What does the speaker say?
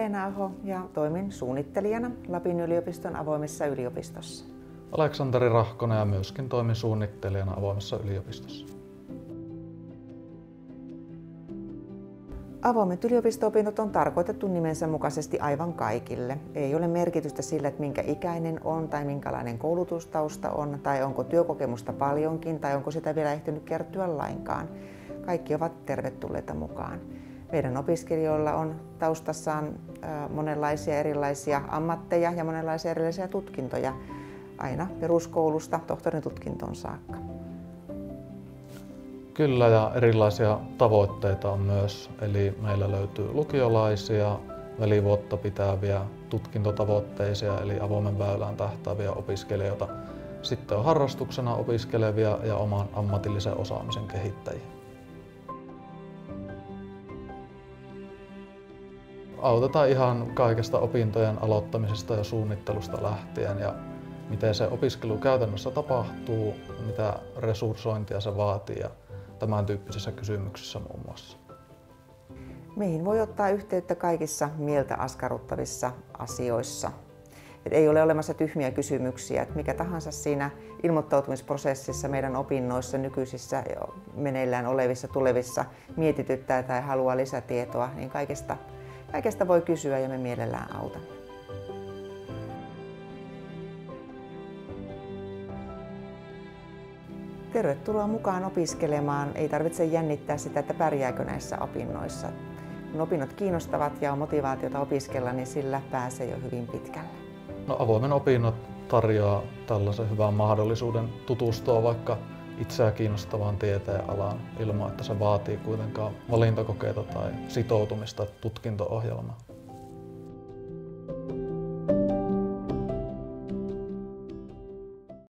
Rahkonen suunnittelijana Lapin yliopiston avoimessa yliopistossa. Aleksanteri Rahkonen ja myöskin toimin suunnittelijana avoimessa yliopistossa. Avoimet yliopisto-opinnot on tarkoitettu nimensä mukaisesti aivan kaikille. Ei ole merkitystä sillä, että minkä ikäinen on tai minkälainen koulutustausta on tai onko työkokemusta paljonkin tai onko sitä vielä ehtinyt kertyä lainkaan. Kaikki ovat tervetulleita mukaan. Meidän opiskelijoilla on taustassaan monenlaisia erilaisia ammatteja ja monenlaisia erilaisia tutkintoja aina peruskoulusta tohtorin tutkintoon saakka. Kyllä ja erilaisia tavoitteita on myös. Eli meillä löytyy lukiolaisia, välivuotta pitäviä, tutkintotavoitteisia eli avoimen väylään tähtääviä opiskelijoita. Sitten on harrastuksena opiskelevia ja oman ammatillisen osaamisen kehittäjiä. Autetaan ihan kaikesta opintojen aloittamisesta ja suunnittelusta lähtien ja miten se opiskelu käytännössä tapahtuu, mitä resurssointia se vaatii ja tämän tyyppisissä kysymyksissä muun muassa. Meihin voi ottaa yhteyttä kaikissa mieltä askarruttavissa asioissa. Et ei ole olemassa tyhmiä kysymyksiä, että mikä tahansa siinä ilmoittautumisprosessissa meidän opinnoissa nykyisissä meneillään olevissa tulevissa mietityttää tai haluaa lisätietoa, niin kaikesta, kaikesta voi kysyä ja me mielellään autamme. Tervetuloa mukaan opiskelemaan. Ei tarvitse jännittää sitä, että pärjääkö näissä opinnoissa. Kun opinnot kiinnostavat ja on motivaatiota opiskella, niin sillä pääsee jo hyvin pitkälle. No, avoimen opinnot tarjoaa tällaisen hyvän mahdollisuuden tutustua vaikka itseä kiinnostavaan tieteen alaan ilman, että se vaatii kuitenkaan valintakokeita tai sitoutumista tutkinto-ohjelmaan.